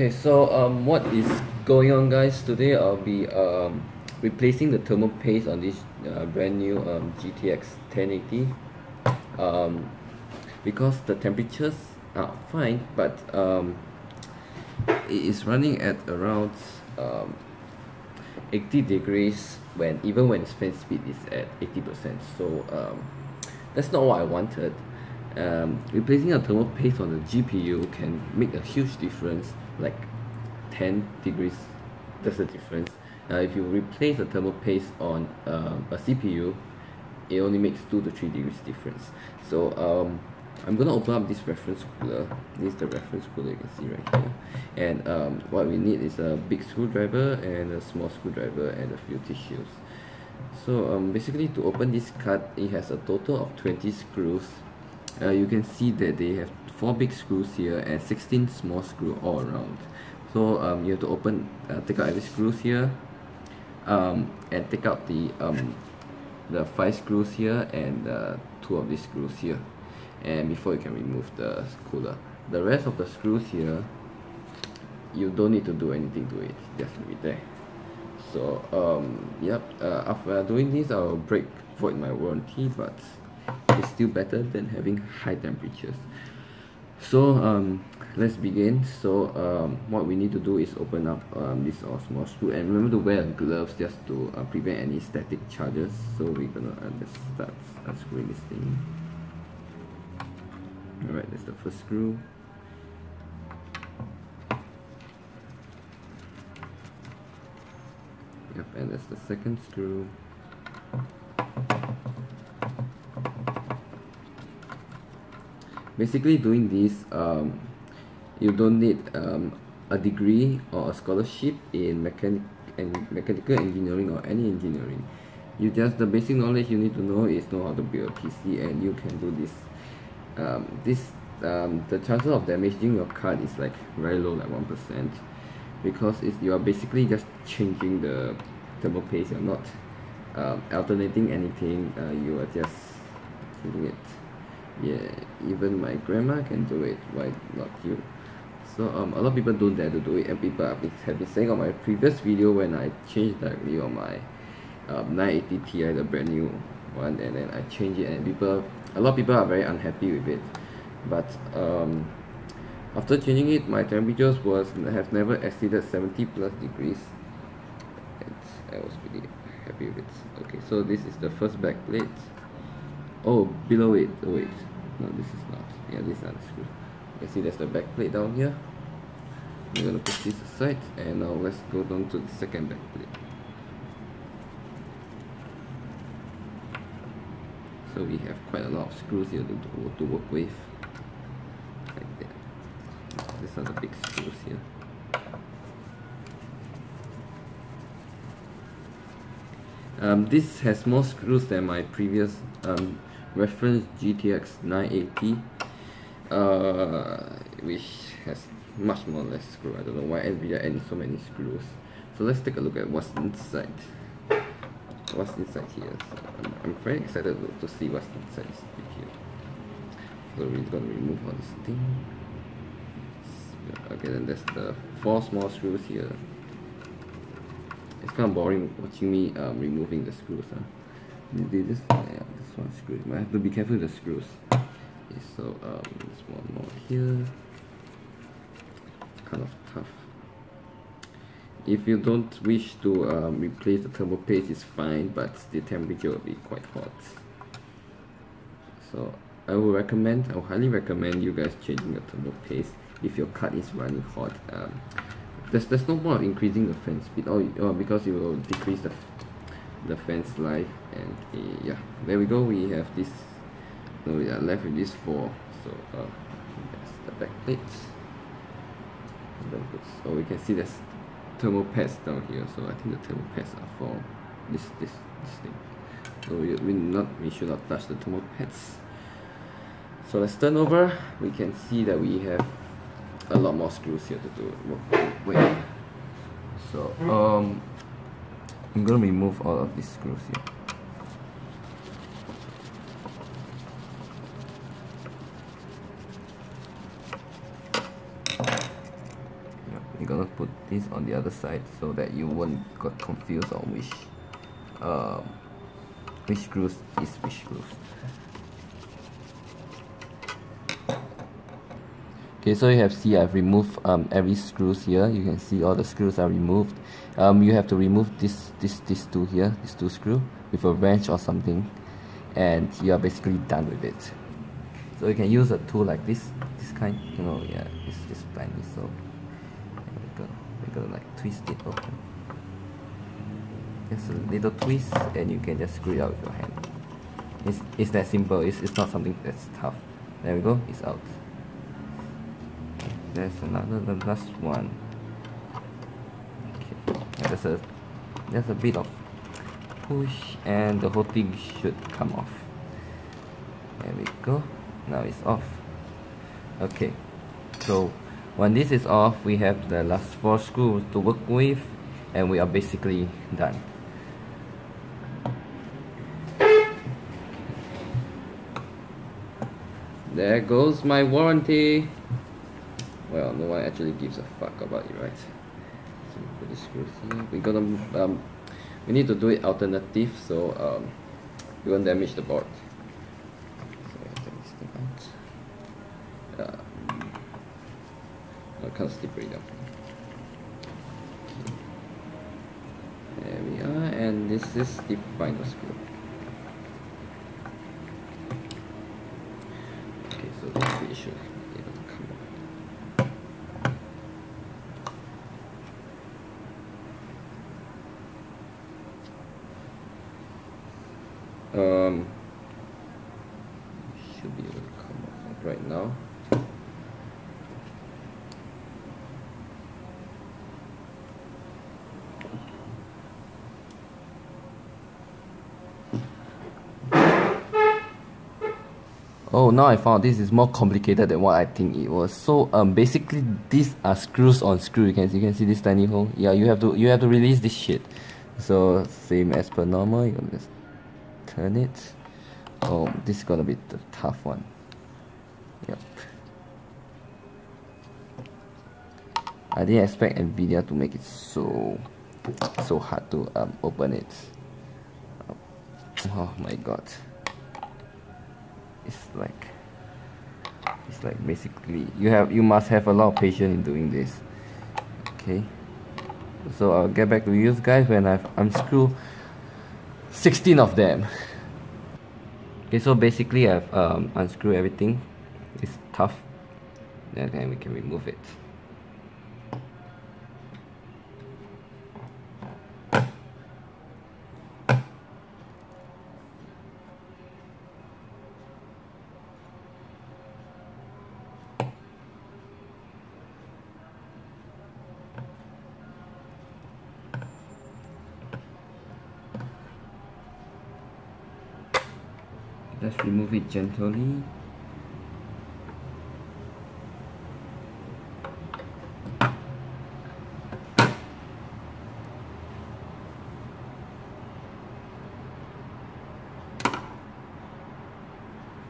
Okay, so um, what is going on guys? Today I'll be um, replacing the thermal paste on this uh, brand new um, GTX 1080 um, because the temperatures are fine but um, it is running at around um, 80 degrees when even when its fan speed is at 80% so um, that's not what I wanted. Um, replacing a thermal paste on the GPU can make a huge difference like 10 degrees. That's the difference. Uh, if you replace a thermal paste on uh, a CPU it only makes 2 to 3 degrees difference. So um, I'm gonna open up this reference cooler. This is the reference cooler you can see right here. And um, what we need is a big screwdriver and a small screwdriver and a few tissues. So um, basically to open this card it has a total of 20 screws uh, you can see that they have four big screws here and 16 small screws all around. So um, you have to open uh, take out every screws here um, and take out the um, the five screws here and uh, two of these screws here. And before you can remove the cooler the rest of the screws here you don't need to do anything to it. Just leave it there. So um, yep uh, after doing this I'll break void my warranty but it's still better than having high temperatures. So um, let's begin. So um, what we need to do is open up um, this uh, small screw and remember to wear gloves just to uh, prevent any static charges. So we're gonna uh, just start unscrewing this thing. Alright that's the first screw. Yep and that's the second screw basically doing this um, you don't need um, a degree or a scholarship in mechanic and mechanical engineering or any engineering. You just the basic knowledge you need to know is know how to build a PC and you can do this. Um, this um, the chances of damaging your card is like very low like one percent because it's you are basically just changing the thermal paste you're not um, alternating anything. Uh, you are just doing it yeah even my grandma can do it why not you? So um, a lot of people don't dare to do it and people have been, have been saying on my previous video when I changed directly on my um, 980 Ti the brand new one and then I changed it and people a lot of people are very unhappy with it. But um, after changing it my temperatures was have never exceeded 70 plus degrees. And I was pretty happy with it. Okay so this is the first back plate oh below it oh wait no this is not. Yeah this is not the screw you see there's the back plate down here. We're gonna put this aside and now let's go down to the second back plate. So we have quite a lot of screws here to, to work with. Like that. These are the big screws here. Um, this has more screws than my previous um, reference GTX 980 uh, which has much more less screw I don't know why NVIDIA adding so many screws. So let's take a look at what's inside. What's inside here? So I'm, I'm very excited to, to see what's inside this here. So we're gonna remove all this thing. Okay then there's the four small screws here. It's kind of boring watching me um, removing the screws huh? this, yeah, this one screw I have to be careful with the screws. Okay, so um, there's one more here. Kind of tough. If you don't wish to um, replace the thermal paste it's fine but the temperature will be quite hot. So I would recommend I would highly recommend you guys changing the thermal paste if your card is running hot. Um, there's, there's no point of increasing the fan speed. Or, or because it will decrease the the fence life and uh, yeah there we go we have this so we are left with these four so uh, that's the back plates so we can see there's thermal pads down here so I think the thermal pads are for this this, this thing. So we, we not we should not touch the thermal pads. So let's turn over. We can see that we have a lot more screws here to do with. So um I'm gonna remove all of these screws here. We're gonna put this on the other side so that you won't get confused on which um, which screws is which screws okay so you have see I've removed um, every screws here. You can see all the screws are removed. Um, you have to remove this this this two here this two screw with a wrench or something and you are basically done with it. So you can use a tool like this this kind. You know yeah it's just tiny so we're gonna, we're gonna like twist it open. Just a little twist and you can just screw it out with your hand. It's, it's that simple. It's, it's not something that's tough. There we go. It's out there's another the last one. Okay. There's a there's a bit of push and the whole thing should come off. There we go. Now it's off. Okay. So when this is off we have the last four screws to work with and we are basically done. There goes my warranty well no one actually gives a fuck about it right? So put the screws here we gonna um we need to do it alternative so um we won't damage the board. So take this thing out uh, I can't slippery now. There we are and this is the final screw okay so this we should be able to come out um should be able to come off right now Oh, now I found this is more complicated than what I think it was. So um, basically these are screws on screw. You can see, you can see this tiny hole. Yeah, you have to you have to release this shit. So same as per normal. You just turn it. Oh, this is gonna be the tough one. Yep. I didn't expect Nvidia to make it so so hard to um, open it. Oh my god it's like it's like basically you have you must have a lot of patience in doing this okay so I'll get back to you guys when I've unscrewed 16 of them. Okay so basically I've um, unscrewed everything. It's tough. And then we can remove it Let's remove it gently.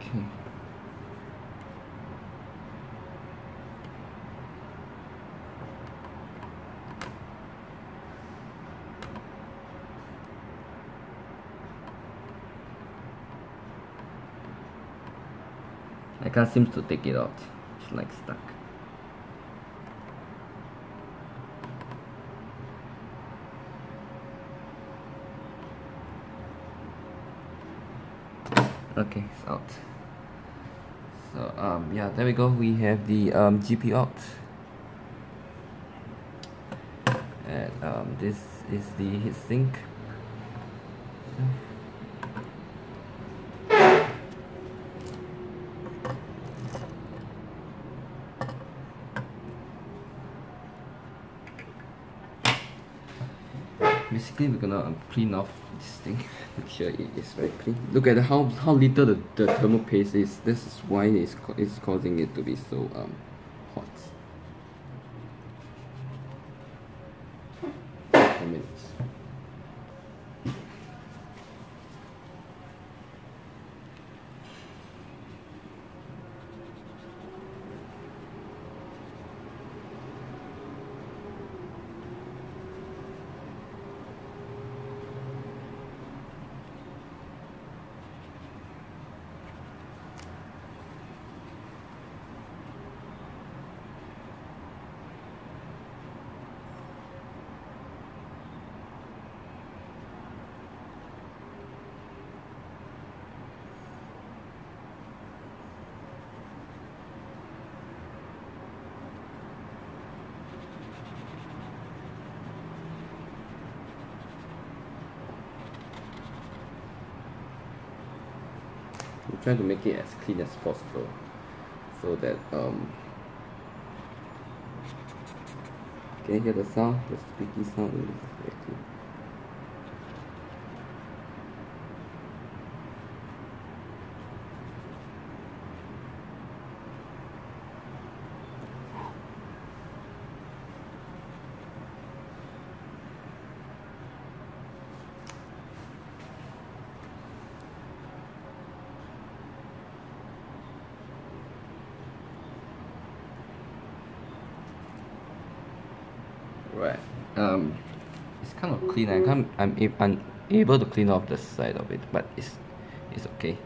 Okay. I can't seem to take it out. It's like stuck. Okay, it's out. So um yeah, there we go. We have the um GP out. And um this is the heatsink. We're gonna um, clean off this thing. Make sure it is very clean. Look at how how little the, the thermal paste is. This is why it's, it's causing it to be so um hot Four minutes trying to make it as clean as possible so that um can you hear the sound? The squeaky sound very clean right. Um it's kind of clean. I can't I'm able to clean off the side of it but it's it's okay.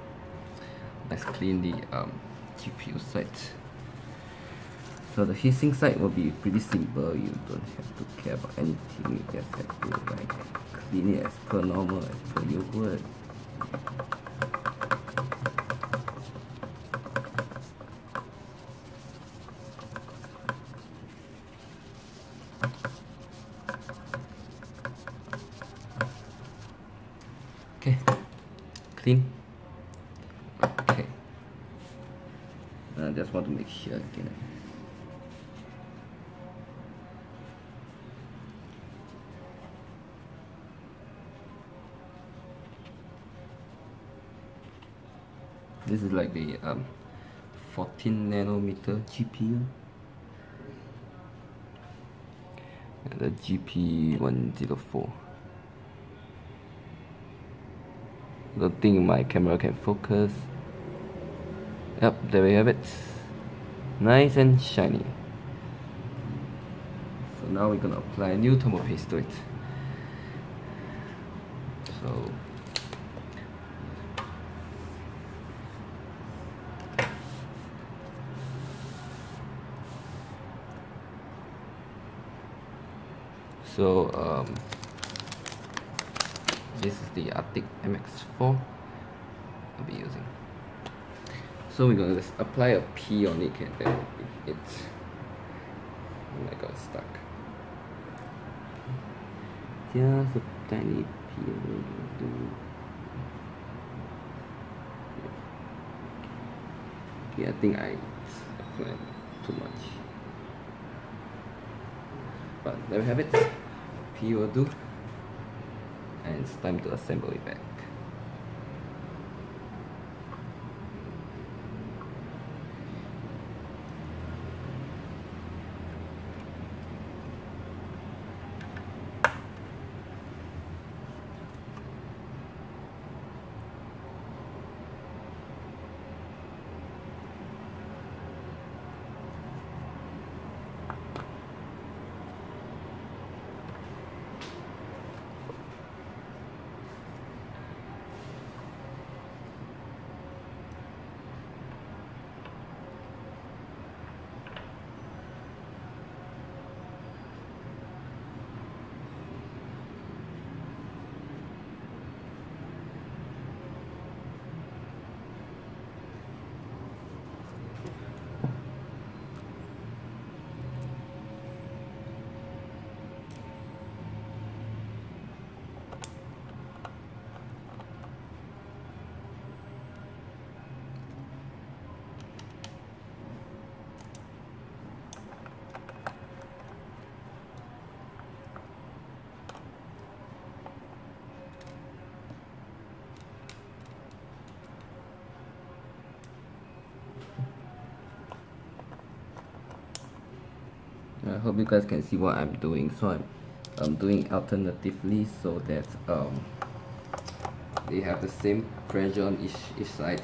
Let's clean the um, GPU side. So the heatsink side will be pretty simple. You don't have to care about anything. You just have to like clean it as per normal as per your word clean? Okay. I just want to make sure this is like the um, 14 nanometer GPU and the GP104 don't think my camera can focus. Yep there we have it. Nice and shiny. So now we're gonna apply a new thermal paste to it. So. So um, this is the Arctic MX4 I'll be using. So we're gonna just apply a P on it and then it, oh my god stuck. Just a tiny P will do. Okay I think I applied too much. But there we have it. P will do and it's time to assemble it back I hope you guys can see what I'm doing. So I'm, doing alternatively so that um, they have the same pressure on each, each side.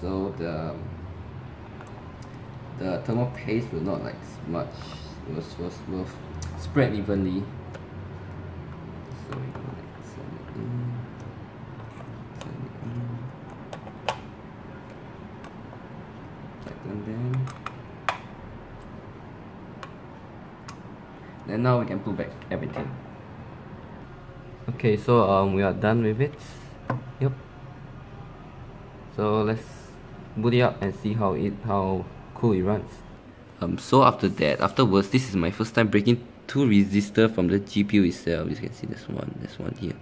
So the the thermal paste will not like much will, will, will spread evenly. So we like send it in send it in tighten them and now we can put back everything. Okay so um we are done with it. Yep so let's boot it up and see how it how cool it runs. Um so after that afterwards this is my first time breaking two resistor from the GPU itself. You can see this one this one here.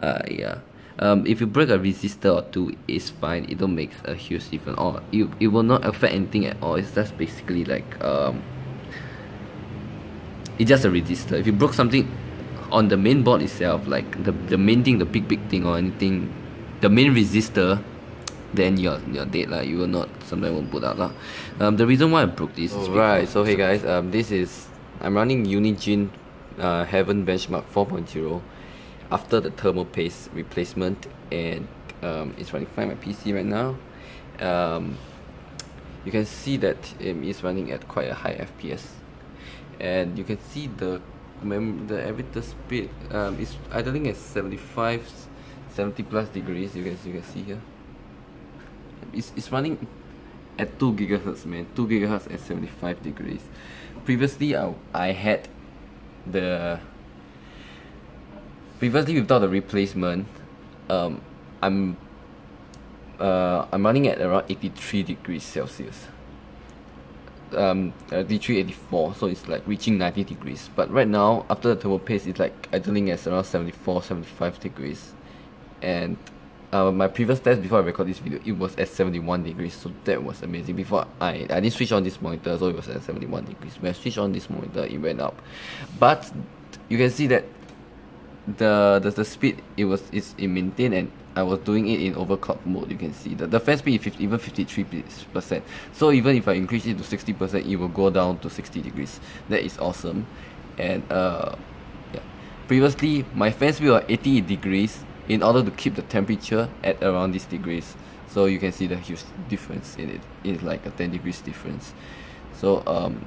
Uh yeah. Um, if you break a resistor or two it's fine. It don't make a huge difference. Or it, it will not affect anything at all. It's just basically like um, it's just a resistor if you broke something on the main board itself like the, the main thing the big big thing or anything the main resistor then you're you're dead lah. You will not sometimes won't put out lah. Um, the reason why I broke this is right. So hey guys, um, this is I'm running Unigine uh, Heaven Benchmark 4.0 after the thermal paste replacement and um, it's running fine my PC right now. Um, you can see that it is running at quite a high FPS and you can see the mem the elevator speed um, is idling at 75 70 plus degrees you can, you can see here. It's, it's running at 2 gigahertz man. 2 gigahertz at 75 degrees. Previously I, I had the previously without the replacement um, I'm uh, I'm running at around 83 degrees Celsius um, 83 84 so it's like reaching 90 degrees but right now after the turbo paste it's like idling at around 74 75 degrees and uh, my previous test before I record this video, it was at 71 degrees, so that was amazing. Before I, I didn't switch on this monitor, so it was at 71 degrees. When I switched on this monitor, it went up. But you can see that the the, the speed it was is it maintained and I was doing it in overclock mode. You can see the the fan speed is 50, even 53 percent. So even if I increase it to 60 percent, it will go down to 60 degrees. That is awesome. And uh, yeah, previously my fan speed was 80 degrees in order to keep the temperature at around these degrees so you can see the huge difference in it it's like a 10 degrees difference so um,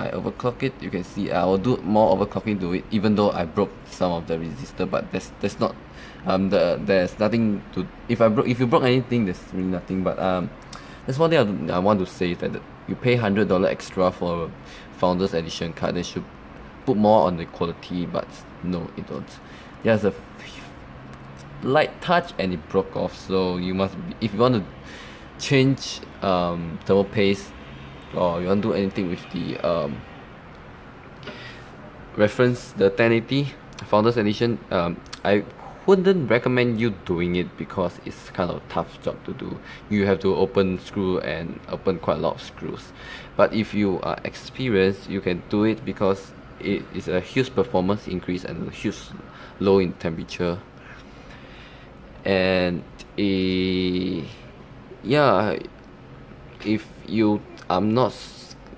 I overclock it. You can see I will do more overclocking to it even though I broke some of the resistor but that's that's not um the there's nothing to if I broke if you broke anything there's really nothing but um that's one thing I, I want to say that you pay hundred dollar extra for founders edition card they should put more on the quality but no it don't. There's a light touch and it broke off so you must if you want to change um, thermal paste or you want to do anything with the um, reference the 1080 founders edition? Um, I wouldn't recommend you doing it because it's kind of a tough job to do. You have to open screw and open quite a lot of screws. But if you are experienced you can do it because it is a huge performance increase and a huge low in temperature. And uh, yeah if you I'm not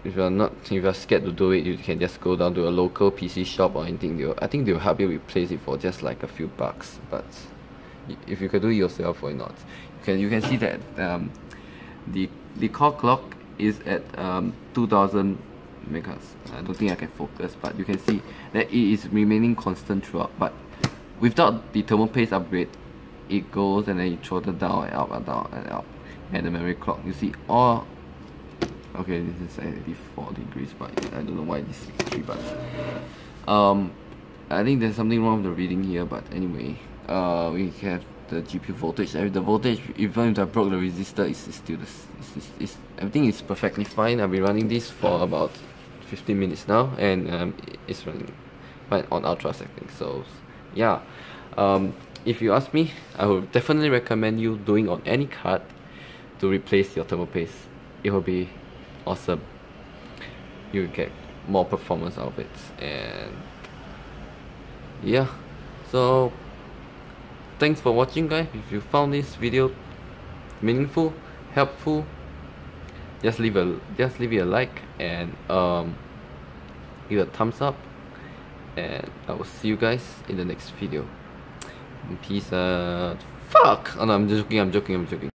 if you're not if you're scared to do it you can just go down to a local PC shop or anything they'll, I think they'll help you replace it for just like a few bucks but if you can do it yourself why not? You can you can see that um, the the core clock is at um, 2000 megahertz. I don't think I can focus but you can see that it is remaining constant throughout but without the thermal paste upgrade it goes and then you throw it down and up and down and up. And the memory clock you see all okay this is 84 degrees but I don't know why this is 3 bucks um I think there's something wrong with the reading here but anyway uh we have the GPU voltage. The voltage even if I broke the resistor it's still this it's, it's, everything is perfectly fine. I've been running this for about 15 minutes now and um, it's running fine on ultra settings so yeah um, if you ask me, I would definitely recommend you doing on any card to replace your thermal paste. It will be awesome. You get more performance out of it and yeah so thanks for watching guys if you found this video meaningful helpful just leave a just leave it a like and um give a thumbs up and I will see you guys in the next video Peace out. Fuck! Oh no, I'm joking, I'm joking, I'm joking.